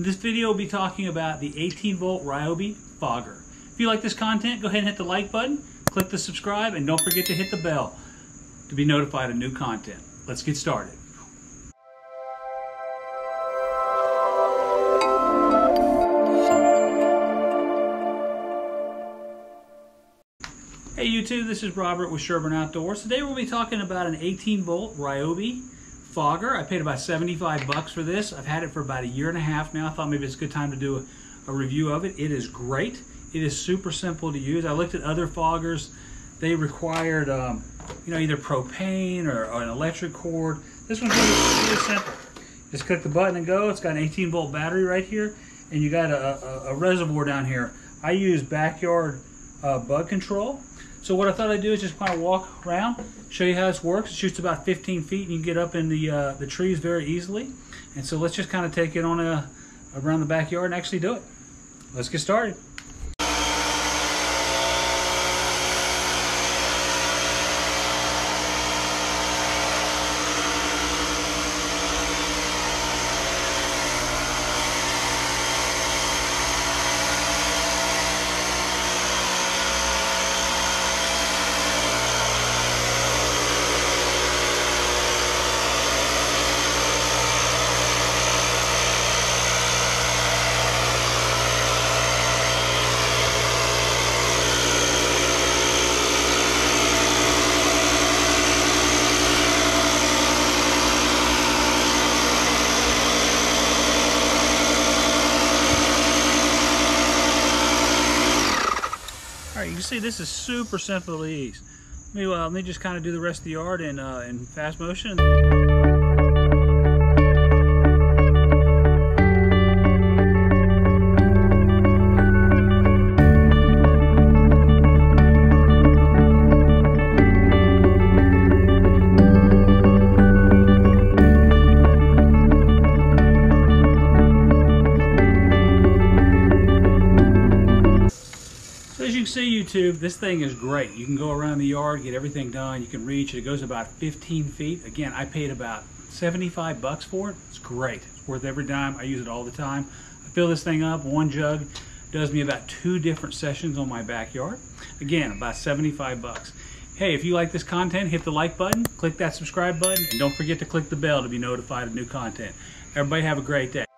In this video, we'll be talking about the 18 volt Ryobi fogger. If you like this content, go ahead and hit the like button, click the subscribe, and don't forget to hit the bell to be notified of new content. Let's get started. Hey YouTube, this is Robert with Sherburn Outdoors. Today we'll be talking about an 18 volt Ryobi fogger. I paid about 75 bucks for this. I've had it for about a year and a half now. I thought maybe it's a good time to do a, a review of it. It is great. It is super simple to use. I looked at other foggers. They required, um, you know, either propane or, or, an electric cord. This one's really, really simple. Just click the button and go. It's got an 18 volt battery right here, and you got a, a, a reservoir down here. I use backyard uh, bug control. So what I thought I'd do is just kind of walk around, show you how this works. It shoots about 15 feet and you can get up in the, uh, the trees very easily. And so let's just kind of take it on a, around the backyard and actually do it. Let's get started. You can see this is super simple to use. Let me, uh, let me just kind of do the rest of the yard in, uh, in fast motion. See YouTube, this thing is great. You can go around the yard, get everything done. You can reach, it goes about 15 feet. Again, I paid about 75 bucks for it. It's great. It's worth every dime. I use it all the time. I fill this thing up, one jug does me about two different sessions on my backyard. Again, about 75 bucks. Hey, if you like this content, hit the like button, click that subscribe button, and don't forget to click the bell to be notified of new content. Everybody have a great day.